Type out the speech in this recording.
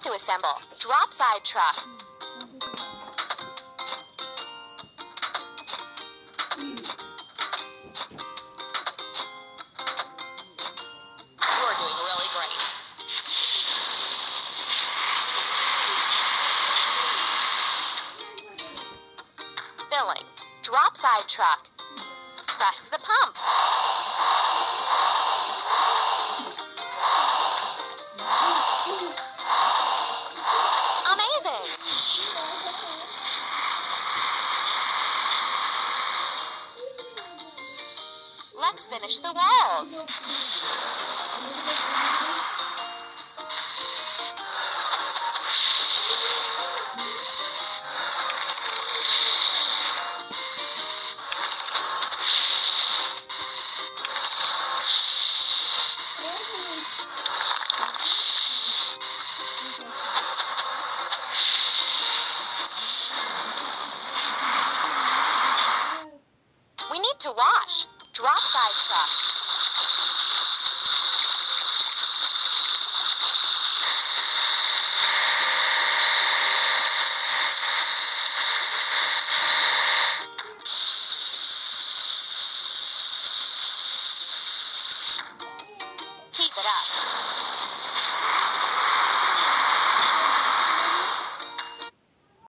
truck to assemble. Drop side truck. You're doing really great. Filling. Drop side truck. Press the pump. Let's finish the walls. drop size